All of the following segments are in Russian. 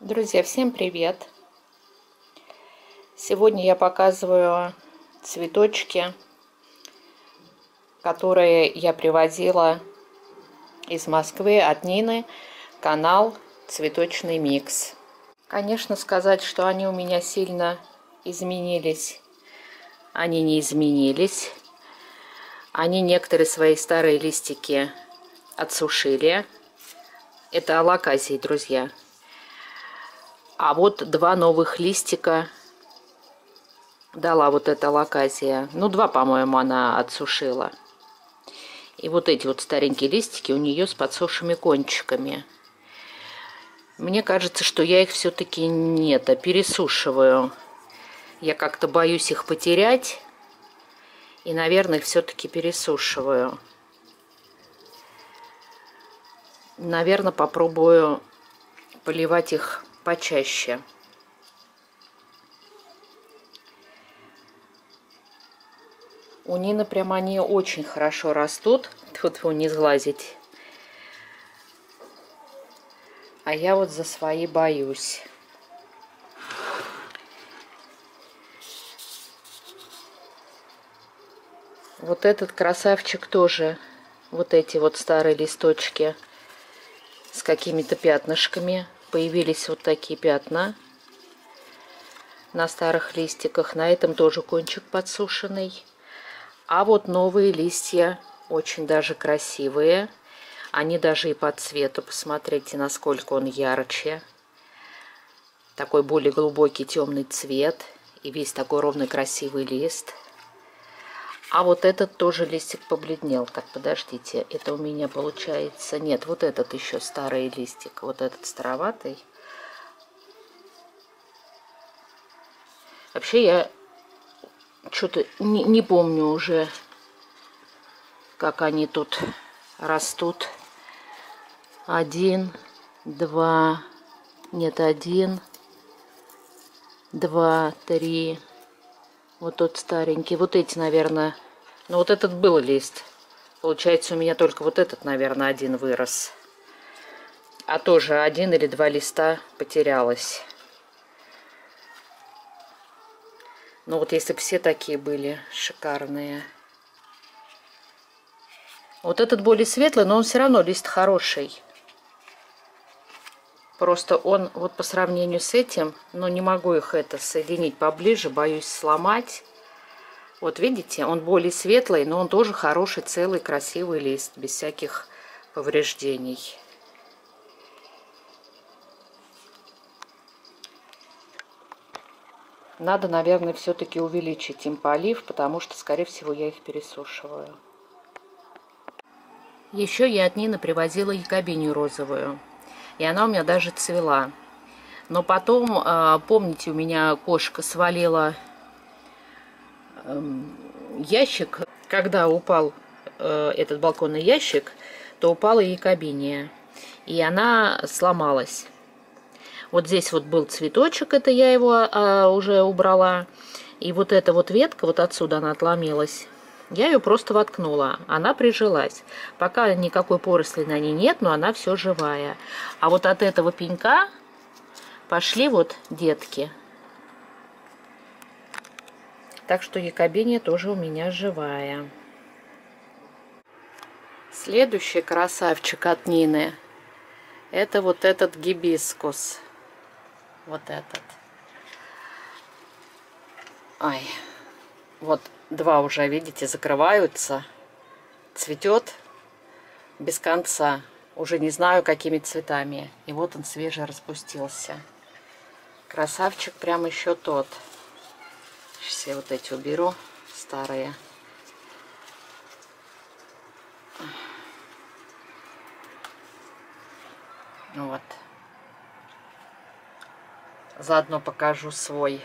Друзья, всем привет! Сегодня я показываю цветочки, которые я привозила из Москвы от Нины, канал Цветочный микс. Конечно, сказать, что они у меня сильно изменились, они не изменились. Они некоторые свои старые листики отсушили. Это алаказии, друзья. А вот два новых листика дала вот эта лаказия. Ну, два, по-моему, она отсушила. И вот эти вот старенькие листики у нее с подсохшими кончиками. Мне кажется, что я их все-таки нет, а пересушиваю. Я как-то боюсь их потерять. И, наверное, все-таки пересушиваю. Наверное, попробую поливать их почаще. У Нины прям они очень хорошо растут. Тут его не сглазить. А я вот за свои боюсь. Вот этот красавчик тоже. Вот эти вот старые листочки с какими-то пятнышками появились вот такие пятна на старых листиках. На этом тоже кончик подсушенный. А вот новые листья очень даже красивые. Они даже и по цвету. Посмотрите, насколько он ярче. Такой более глубокий темный цвет. И весь такой ровный красивый лист. А вот этот тоже листик побледнел. Так, подождите, это у меня получается... Нет, вот этот еще старый листик, вот этот староватый. Вообще я что-то не, не помню уже, как они тут растут. Один, два, нет, один, два, три, вот тот старенький. Вот эти, наверное. Ну, вот этот был лист. Получается, у меня только вот этот, наверное, один вырос. А тоже один или два листа потерялось. Ну, вот если бы все такие были шикарные. Вот этот более светлый, но он все равно лист хороший. Просто он вот по сравнению с этим, но ну, не могу их это соединить поближе, боюсь сломать. Вот видите, он более светлый, но он тоже хороший, целый, красивый лист, без всяких повреждений. Надо, наверное, все-таки увеличить им полив, потому что, скорее всего, я их пересушиваю. Еще я от Нины привозила якобиню розовую и она у меня даже цвела. Но потом, а, помните, у меня кошка свалила эм, ящик, когда упал э, этот балконный ящик, то упала и кабиния, и она сломалась. Вот здесь вот был цветочек, это я его а, уже убрала, и вот эта вот ветка, вот отсюда она отломилась. Я ее просто воткнула, она прижилась. Пока никакой поросли на ней нет, но она все живая. А вот от этого пенька пошли вот детки. Так что якобиния тоже у меня живая. Следующий красавчик от Нины. Это вот этот гибискус. Вот этот. Ай. Вот Два уже, видите, закрываются. Цветет без конца. Уже не знаю, какими цветами. И вот он свежий распустился. Красавчик прям еще тот. Я вот эти уберу, старые. Вот. Заодно покажу свой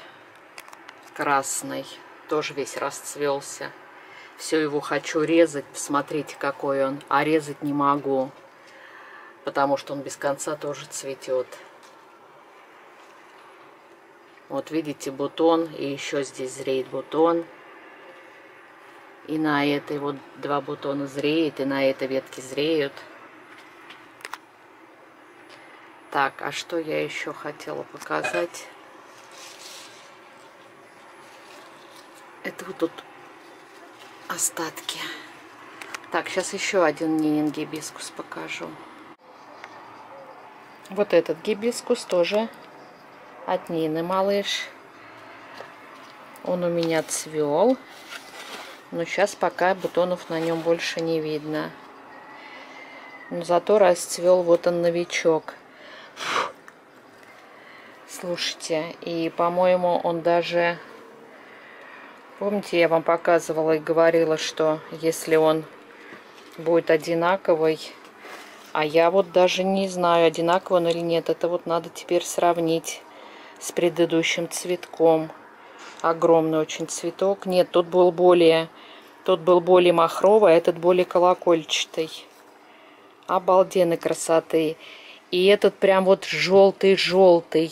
красный тоже весь расцвелся. Все его хочу резать, посмотрите, какой он. А резать не могу, потому что он без конца тоже цветет. Вот видите бутон, и еще здесь зреет бутон. И на этой вот два бутона зреет, и на этой ветке зреют. Так, а что я еще хотела показать? Это вот тут остатки. Так, сейчас еще один Нинин гибискус покажу. Вот этот гибискус тоже от Нины, малыш. Он у меня цвел. Но сейчас пока бутонов на нем больше не видно. Но зато расцвел вот он новичок. Слушайте, и по-моему он даже... Помните, я вам показывала и говорила, что если он будет одинаковый, а я вот даже не знаю, одинаковый он или нет. Это вот надо теперь сравнить с предыдущим цветком. Огромный очень цветок. Нет, тот был более, тот был более махровый, а этот более колокольчатый. Обалденной красоты. И этот прям вот желтый-желтый.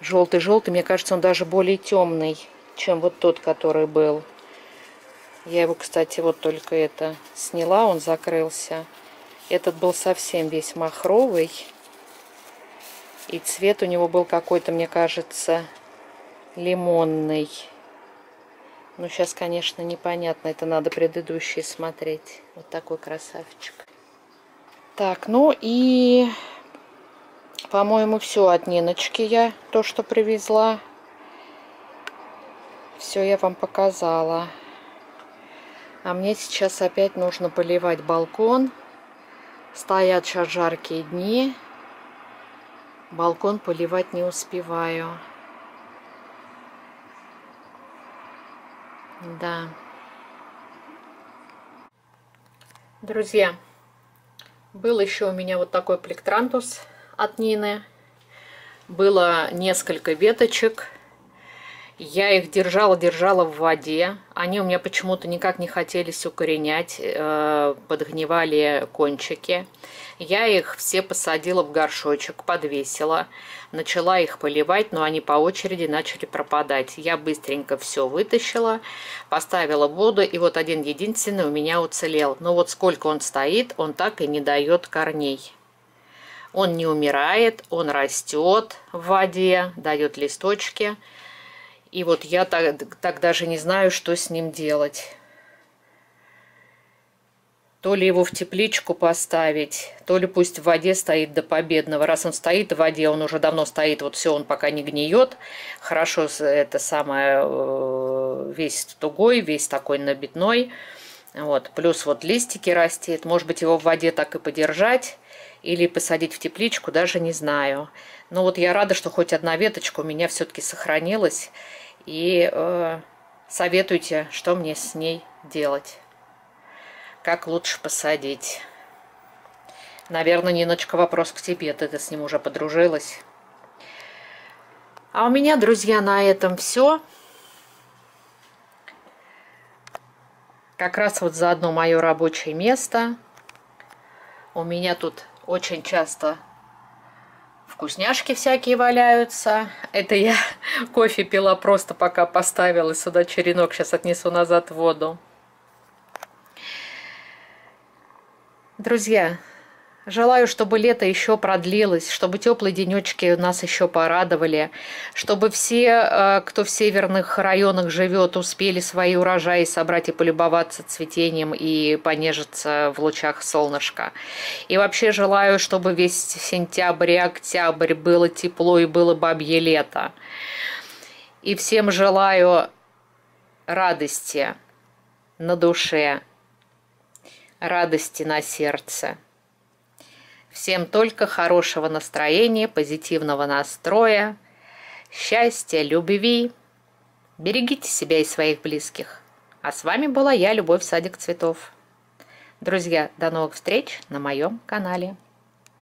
Желтый-желтый, мне кажется, он даже более темный, чем вот тот, который был. Я его, кстати, вот только это сняла, он закрылся. Этот был совсем весь махровый. И цвет у него был какой-то, мне кажется, лимонный. Ну, сейчас, конечно, непонятно. Это надо предыдущий смотреть. Вот такой красавчик. Так, ну и, по-моему, все от Ниночки я, то, что привезла. Все я вам показала. А мне сейчас опять нужно поливать балкон. Стоят сейчас жаркие дни. Балкон поливать не успеваю. Да. Друзья, был еще у меня вот такой плектрантус от Нины. Было несколько веточек. Я их держала, держала в воде. Они у меня почему-то никак не хотелись укоренять, э, подгнивали кончики. Я их все посадила в горшочек, подвесила. Начала их поливать, но они по очереди начали пропадать. Я быстренько все вытащила, поставила воду, и вот один единственный у меня уцелел. Но вот сколько он стоит, он так и не дает корней. Он не умирает, он растет в воде, дает листочки. И вот я так, так даже не знаю, что с ним делать. То ли его в тепличку поставить, то ли пусть в воде стоит до победного. Раз он стоит в воде, он уже давно стоит, вот все, он пока не гниет. Хорошо, это самое, э, весь тугой, весь такой набитной. Вот, плюс вот листики растет. Может быть, его в воде так и подержать или посадить в тепличку, даже не знаю. Но вот я рада, что хоть одна веточка у меня все-таки сохранилась. И э, советуйте, что мне с ней делать. Как лучше посадить. Наверное, Ниночка, вопрос к тебе. Ты, с ним уже подружилась. А у меня, друзья, на этом все. Как раз вот за одно мое рабочее место. У меня тут очень часто вкусняшки всякие валяются. Это я кофе пила просто пока поставила сюда черенок. Сейчас отнесу назад в воду. Друзья, Желаю, чтобы лето еще продлилось, чтобы теплые денечки нас еще порадовали, чтобы все, э, кто в северных районах живет, успели свои урожаи собрать и полюбоваться цветением и понежиться в лучах солнышка. И вообще желаю, чтобы весь сентябрь и октябрь было тепло и было бабье лето. И всем желаю радости на душе, радости на сердце. Всем только хорошего настроения, позитивного настроя, счастья, любви. Берегите себя и своих близких. А с вами была я, Любовь Садик Цветов. Друзья, до новых встреч на моем канале.